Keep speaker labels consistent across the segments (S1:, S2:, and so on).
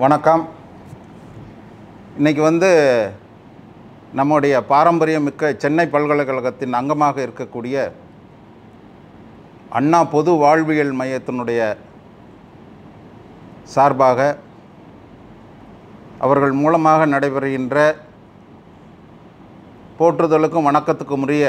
S1: வணக்கம். இன்னைக்கு வந்து நம்முடைய பாரம்பரியமிக்க சென்னை பல்கலைக்கழகத்தின் அங்கமாக இருக்கக்கூடிய அண்ணா பொது வாழ்வியல் மையத்தினுடைய சார்பாக அவர்கள் மூலமாக நடைபெறுகின்ற போற்றுதலுக்கும் வணக்கத்துக்கும் உரிய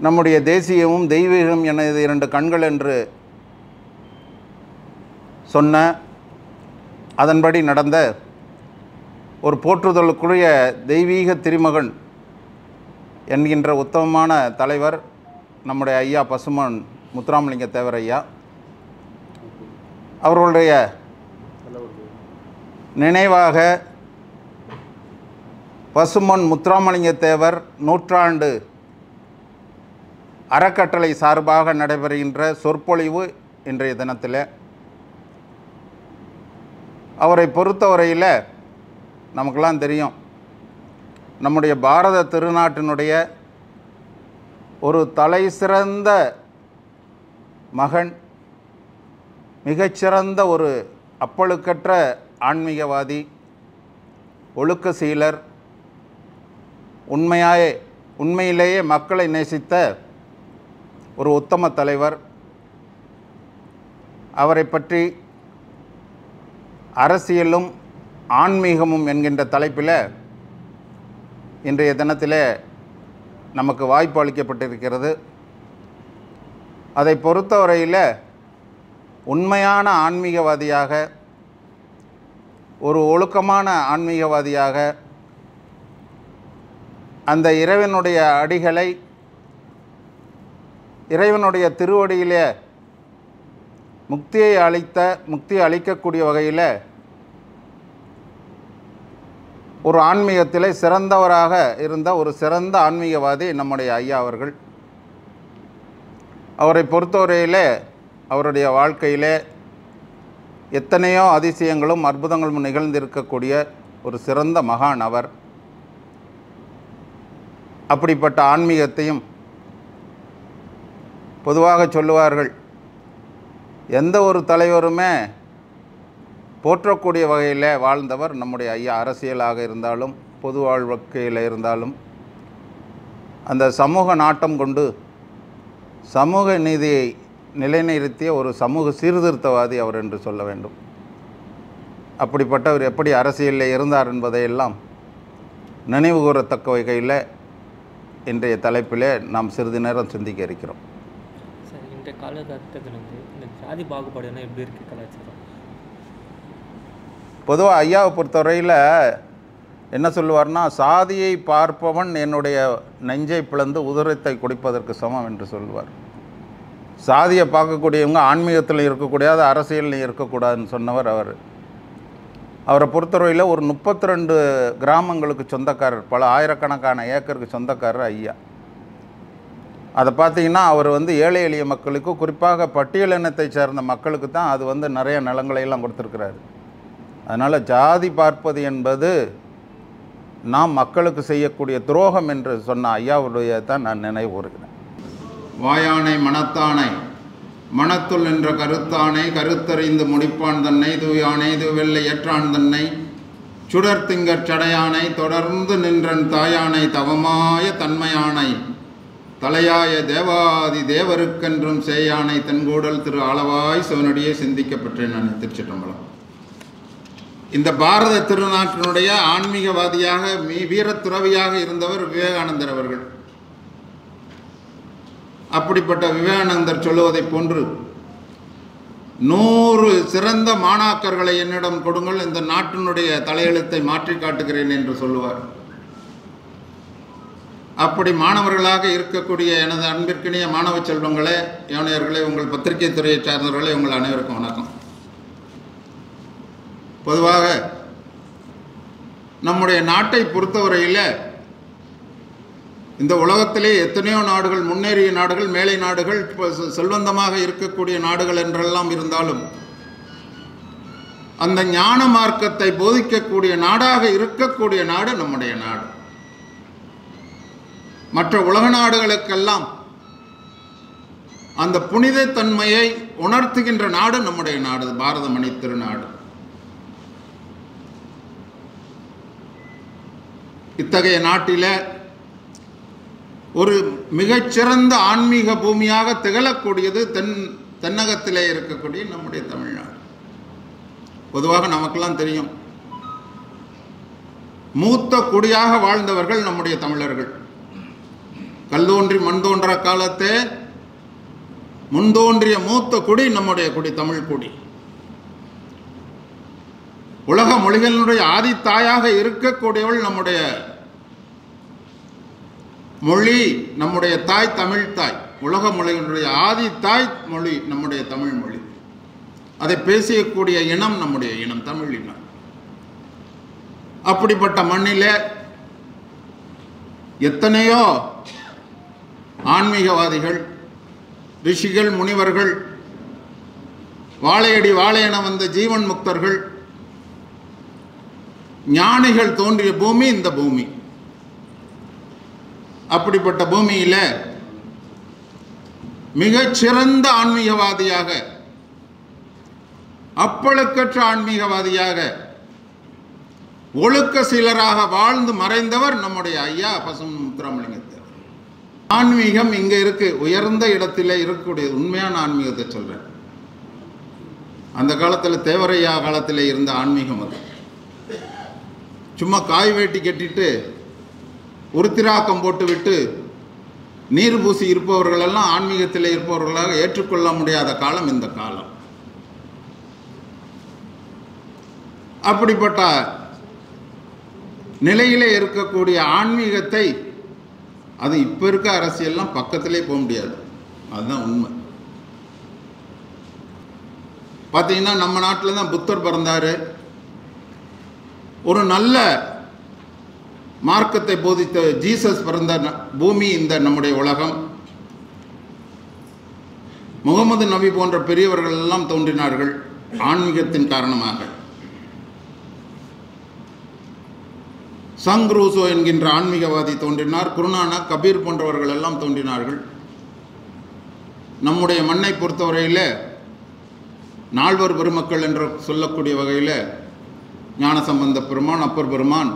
S1: நம்முடைய தேசியமும் தெய்வீகம் எனது இரண்டு கண்கள் என்று சொன்ன அதன்படி நடந்த ஒரு போற்றுதலுக்குரிய தெய்வீக திருமகன் என்கின்ற உத்தமமான தலைவர் நம்முடைய ஐயா பசுமன் முத்துராமலிங்க தேவர் ஐயா அவர்களுடைய நினைவாக பசுமன் முத்துராமலிங்க தேவர் நூற்றாண்டு அறக்கட்டளை சார்பாக நடைபெறுகின்ற சொற்பொழிவு இன்றைய தினத்தில். அவரை பொறுத்தவரையில் நமக்கெல்லாம் தெரியும். நம்முடைய பாரத திருநாட்டினுடைய ஒரு தலை சிறந்த மகன் மிகச்சிறந்த ஒரு அப்பழுக்கற்ற ஆன்மீகவாதி ஒழுக்க சீலர் உண்மையாயே உண்மையிலேயே மக்களை நேசித்த ஒரு உத்தம தலைவர். அவரை பற்றி அரசியலும் ஆன்மீகமும் என்கின்ற தலைப்பில் இன்றைய தினத்திலே நமக்கு வாய்ப்பு அளிக்கப்பட்டிருக்கிறது. அதை பொறுத்தவரையில் உண்மையான ஆன்மீகவாதியாக ஒரு ஒழுக்கமான ஆன்மீகவாதியாக அந்த இறைவனுடைய அடிகளை இறைவனுடைய திருவடியிலே முக்தியை அளித்த முக்தி அளிக்கக்கூடிய வகையில் ஒரு ஆன்மீகத்திலே சிறந்தவராக இருந்த ஒரு சிறந்த ஆன்மீகவாதி நம்முடைய ஐயா அவர்கள். அவரை பொறுத்தவரையிலே அவருடைய வாழ்க்கையிலே எத்தனையோ அதிசயங்களும் அற்புதங்களும் நிகழ்ந்திருக்கக்கூடிய ஒரு சிறந்த மகான் அவர். அப்படிப்பட்ட ஆன்மீகத்தையும் பொதுவாக சொல்லுவார்கள் எந்த ஒரு தலைவருமே போற்றக்கூடிய வகையில் வாழ்ந்தவர் நம்முடைய ஐயா அரசியலாக இருந்தாலும் பொது வாழ்க்கையில் இருந்தாலும் அந்த சமூக நாட்டம் கொண்டு சமூக நீதியை நிலைநிறுத்திய ஒரு சமூக சீர்திருத்தவாதி அவர் என்று சொல்ல வேண்டும். அப்படிப்பட்டவர் எப்படி அரசியலில் இருந்தார் என்பதையெல்லாம் நினைவு கூறத்தக்க வகையில் இன்றைய தலைப்பிலே நாம் சிறிது நேரம் சிந்திக்க இருக்கிறோம்.
S2: சார் காலகட்டத்தில் வந்து ஜாதி பாகுபாடுனா எப்படி இருக்குது கலாச்சாரம்?
S1: பொதுவாக ஐயாவை பொறுத்தவரையில் என்ன சொல்லுவார்னா சாதியை பார்ப்பவன் என்னுடைய நெஞ்சை பிளந்து உதிரத்தை குடிப்பதற்கு சமம் என்று சொல்லுவார். சாதியை பார்க்கக்கூடியவங்க ஆன்மீகத்தில் இருக்கக்கூடாது அரசியலில் இருக்கக்கூடாதுன்னு சொன்னவர் அவர். அவரை பொறுத்தவரையில் ஒரு முப்பத்தி ரெண்டு கிராமங்களுக்கு சொந்தக்காரர் பல ஆயிரக்கணக்கான ஏக்கருக்கு சொந்தக்காரர் ஐயா. அதை பார்த்தீங்கன்னா அவர் வந்து ஏழை எளிய மக்களுக்கு குறிப்பாக பட்டியலினத்தை சேர்ந்த மக்களுக்கு தான் அது வந்து நிறைய நிலங்களை எல்லாம் கொடுத்துருக்கிறாரு. அதனால் ஜாதி பார்ப்பது என்பது நாம் மக்களுக்கு செய்யக்கூடிய துரோகம் என்று சொன்ன ஐயாவுடைய தான் நான் நினைவு கூறுகிறேன். வாயானை மனத்தானை மனத்துள் நின்ற கருத்தானை கருத்தறிந்து முடிப்பான் தன்னை தூயானை தூவெல்லை ஏற்றான் தன்னை சுடர் திங்கற் சடையானை தொடர்ந்து நின்றன் தாயானை தவமாய தன்மையானை தலையாய தேவாதி தேவருக்கென்றும் சேயானை தன்கூடல் திரு ஆளவாய் சிவனடியே சிந்திக்கப்பட்டேன் நான் திருச்சிட்டம்பலம் இந்த பாரத திருநாட்டினுடைய ஆன்மீகவாதியாக மீ வீரத்துறவியாக இருந்தவர் விவேகானந்தர் அவர்கள். அப்படிப்பட்ட விவேகானந்தர் சொல்லுவதைப் போன்று நூறு சிறந்த மாணாக்கர்களை என்னிடம் கொடுங்கள் இந்த நாட்டினுடைய தலையெழுத்தை மாற்றி காட்டுகிறேன் என்று சொல்லுவார். அப்படி மாணவர்களாக இருக்கக்கூடிய எனது அன்பிற்கினிய மாணவ செல்வங்களே யோனையர்களே உங்கள் பத்திரிகை துறையை சார்ந்தவர்களே உங்கள் அனைவருக்கும் வணக்கம். பொதுவாக நம்முடைய நாட்டை பொறுத்தவரையில் இந்த உலகத்திலே எத்தனையோ நாடுகள் முன்னேறிய நாடுகள் மேலை நாடுகள் செல்வந்தமாக இருக்கக்கூடிய நாடுகள் என்றெல்லாம் இருந்தாலும் அந்த ஞான மார்க்கத்தை போதிக்கக்கூடிய நாடாக இருக்கக்கூடிய நாடு நம்முடைய நாடு. மற்ற உலக நாடுகளுக்கெல்லாம் அந்த புனித தன்மையை உணர்த்துகின்ற நாடு நம்முடைய நாடு பாரத மணி திருநாடு. இத்தகைய நாட்டில ஒரு மிகச்சிறந்த ஆன்மீக பூமியாக திகழக்கூடியது தென் தென்னகத்திலே இருக்கக்கூடிய நம்முடைய தமிழ்நாடு. பொதுவாக நமக்கெல்லாம் தெரியும். மூத்த குடியாக வாழ்ந்தவர்கள் நம்முடைய தமிழர்கள். கல்லோன்றி மண் தோன்ற காலத்தே முன்தோன்றிய மூத்த குடி நம்முடைய குடி தமிழ் குடி. உலக மொழிகளினுடைய ஆதித்தாயாக இருக்கக்கூடியவள் நம்முடைய மொழி நம்முடைய தாய் தமிழ் தாய். உலக மொழிகளுடைய ஆதி தாய் மொழி நம்முடைய தமிழ் மொழி. அதை பேசக்கூடிய இனம் நம்முடைய இனம் தமிழ் இனம். அப்படிப்பட்ட மண்ணிலே எத்தனையோ ஆன்மீகவாதிகள் ரிஷிகள் முனிவர்கள் வாழையடி வாழையென வந்த ஜீவன் முக்தர்கள் ஞானிகள் தோன்றிய பூமி இந்த பூமி. அப்படிப்பட்ட பூமியில மிகச்சிறந்த ஆன்மீகவாதியாக அப்பழுக்கற்ற ஆன்மீகவாதியாக ஒழுக்க சீலராக வாழ்ந்து மறைந்தவர் நம்முடைய ஐயா பசும் முத்துராமலிங்கத்தேவர் ஆன்மீகம் இங்கே இருக்கு. உயர்ந்த இடத்துல இருக்கக்கூடிய உண்மையான ஆன்மீகத்தை சொல்றேன். அந்த காலத்தில் தேவரையா காலத்தில் இருந்த ஆன்மீகம் அது. சும்மா காய் வேட்டி கட்டிட்டு உருத்திராக்கம் போட்டு விட்டு நீர் பூசி இருப்பவர்களெல்லாம் ஆன்மீகத்தில் இருப்பவர்களாக ஏற்றுக்கொள்ள முடியாத காலம் இந்த காலம். அப்படிப்பட்ட நிலையிலே இருக்கக்கூடிய ஆன்மீகத்தை அது இப்போ இருக்க அரசியல்லாம் பக்கத்திலே போக முடியாது. அதுதான் உண்மை. பார்த்தீங்கன்னா நம்ம நாட்டில் தான் புத்தர் பிறந்தார். ஒரு நல்ல மார்க்கத்தை போதித்த ஜீசஸ் பிறந்த பூமி இந்த நம்முடைய உலகம். முகமது நபி போன்ற பெரியவர்கள் எல்லாம் தோன்றினார்கள் ஆன்மீகத்தின் காரணமாக. சங் ரூசோ என்கின்ற ஆன்மீகவாதி தோன்றினார். குருநானக் கபீர் போன்றவர்கள் எல்லாம் தோன்றினார்கள். நம்முடைய மண்ணை பொறுத்தவரையில் நால்வர் பெருமக்கள் என்று சொல்லக்கூடிய வகையில் ஞானசம்பந்த பெருமான் அப்பர் பெருமான்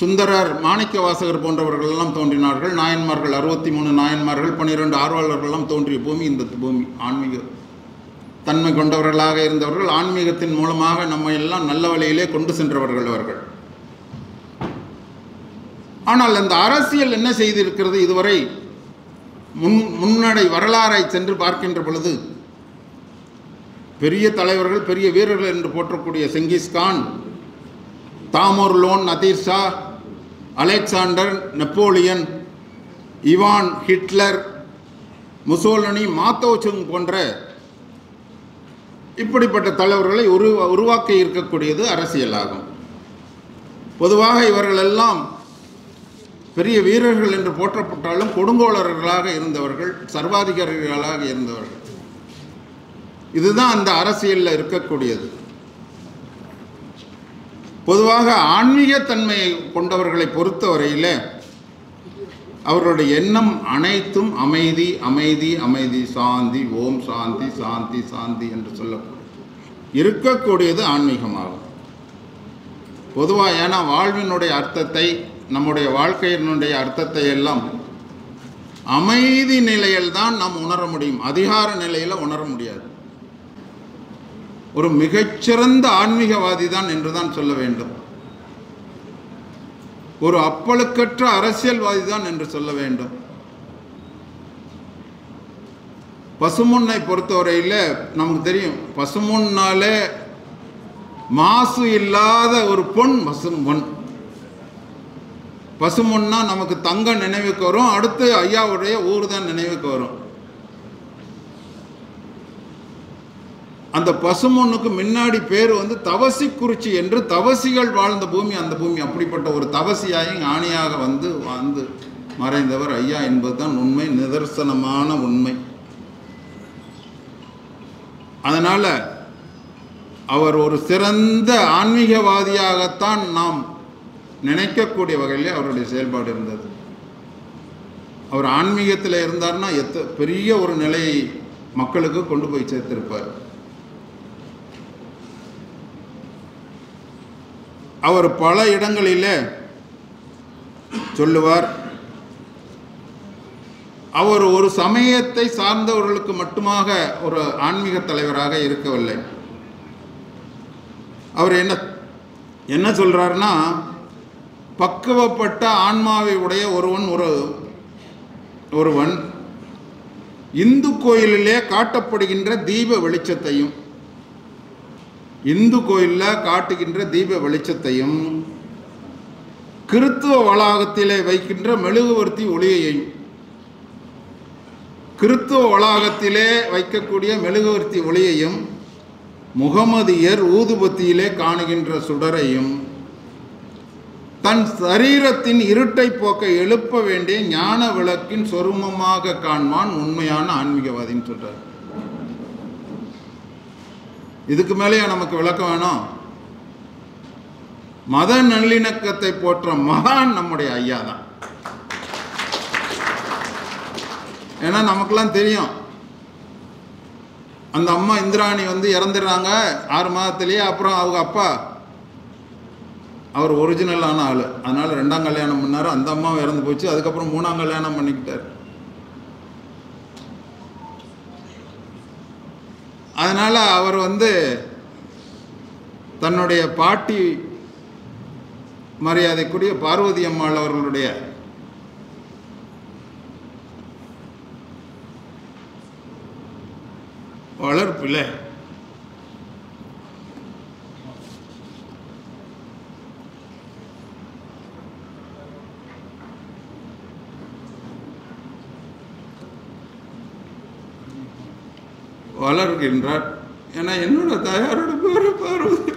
S1: சுந்தரர் மாணிக்க வாசகர் போன்றவர்கள் எல்லாம் தோன்றினார்கள். நாயன்மார்கள் அறுபத்தி மூணு நாயன்மார்கள் பன்னிரெண்டு ஆர்வலர்கள் எல்லாம் தோன்றிய பூமி இந்த பூமி ஆன்மீக தன்மை கொண்டவர்களாக இருந்தவர்கள். ஆன்மீகத்தின் மூலமாக நம்ம எல்லாம் நல்ல வழியிலே கொண்டு சென்றவர்கள் அவர்கள். ஆனால் அந்த அரசியல் என்ன செய்திருக்கிறது இதுவரை? முன் முன்னடை வரலாறை சென்று பார்க்கின்ற பொழுது பெரிய தலைவர்கள் பெரிய வீரர்கள் என்று போற்றக்கூடிய Genghis Khan Tamerlane Nadir Shah Alexander Napoleon Ivan Hitler Mussolini Mao Tse tung போன்ற இப்படிப்பட்ட தலைவர்களை உரு உருவாக்கி இருக்கக்கூடியது அரசியலாகும். பொதுவாக இவர்கள் எல்லாம் பெரிய வீரர்கள் என்று போற்றப்பட்டாலும் கொடுங்கோளர்களாக இருந்தவர்கள் சர்வாதிகாரிகளாக இருந்தவர்கள். இதுதான் அந்த அரசியலில் இருக்கக்கூடியது. பொதுவாக ஆன்மீகத்தன்மையை கொண்டவர்களை பொறுத்தவரையில் அவர்களுடைய எண்ணம் அனைத்தும் அமைதி அமைதி அமைதி சாந்தி ஓம் சாந்தி சாந்தி சாந்தி என்று சொல்லக்கூடிய இருக்கக்கூடியது ஆன்மீகமாகும். பொதுவாக ஏன்னா வாழ்வினுடைய அர்த்தத்தை நம்முடைய வாழ்க்கையினுடைய அர்த்தத்தை எல்லாம் அமைதி நிலையில் தான் நாம் உணர முடியும். அதிகார நிலையில் உணர முடியாது. ஒரு மிகச்சிறந்த ஆன்மீகவாதி தான் என்று தான் சொல்ல வேண்டும். ஒரு அப்பழுக்கற்ற அரசியல்வாதி தான் என்று சொல்ல வேண்டும். பசுமுன்னை பொறுத்தவரையில் நமக்கு தெரியும். பசுமுன்னாலே மாசு இல்லாத ஒரு பொன் பசும் பொன். பசுமுன்னா நமக்கு தங்க நினைவுக்கு வரும் அடுத்து ஐயாவுடைய ஊர் தான் நினைவுக்கு வரும். அந்த பசுமொன்னுக்கு முன்னாடி பேர் வந்து தவசிக்குறிச்சி என்று தவசிகள் வாழ்ந்த பூமி அந்த பூமி அப்படிப்பட்ட ஒரு தவசியாயும் ஞானியாக வந்து வாழ்ந்து மறைந்தவர் ஐயா என்பதுதான் உண்மை நிதர்சனமான உண்மை. அதனால அவர் ஒரு சிறந்த ஆன்மீகவாதியாகத்தான் நாம் நினைக்கக்கூடிய வகையிலே அவருடைய செயல்பாடு இருந்தது. அவர் ஆன்மீகத்தில் இருந்தார்னா எத்த பெரிய ஒரு நிலையை மக்களுக்கு கொண்டு போய் சேர்த்திருப்பார். அவர் பல இடங்களிலே சொல்லுவார் அவர் ஒரு சமயத்தை சார்ந்தவர்களுக்கு மட்டுமாக ஒரு ஆன்மீக தலைவராக இருக்கவில்லை. அவர் என்ன என்ன சொல்கிறாருன்னா பக்குவப்பட்ட ஆன்மாவை உடைய ஒருவன் ஒரு ஒருவன் இந்து கோயிலிலே காட்டப்படுகின்ற தீப வெளிச்சத்தையும் இந்து கோயிலில் காட்டுகின்ற தீப வெளிச்சத்தையும் கிறித்துவ வளாகத்திலே வைக்கின்ற மெழுகுவர்த்தி ஒளியையும் கிறித்துவ வளாகத்திலே வைக்கக்கூடிய மெழுகுவர்த்தி ஒளியையும் முகமதியர் ஊதுபத்தியிலே காணுகின்ற சுடரையும் தன் சரீரத்தின் இருட்டை போக்க எழுப்ப வேண்டிய ஞான விளக்கின் சொருமமாக காண்பான் உண்மையான ஆன்மீகவாதின்னு சொல்றார். இதுக்கு மேலேயா நமக்கு விளக்கம் வேணும்? மத நல்லிணக்கத்தை போற்ற மகான் நம்முடைய ஐயா தான். ஏன்னா நமக்கெல்லாம் தெரியும். அந்த அம்மா இந்திராணி வந்து இறந்துடுறாங்க ஆறு மாதத்துலேயே அப்புறம் அவங்க அப்பா அவர் ஒரிஜினலான ஆள். அதனால் ரெண்டாம் கல்யாணம் பண்ணார். அந்த அம்மாவும் இறந்து போச்சு. அதுக்கப்புறம் மூணாம் கல்யாணம் பண்ணிக்கிட்டார். அதனால் அவர் வந்து தன்னுடைய பாட்டி மரியாதைக்குரிய பார்வதி அம்மாள் அவர்களுடைய வளர்ப்பில் வளர்கின்றார். ஏன்னா என்னோட தாயாரோட பேரு பார்வதி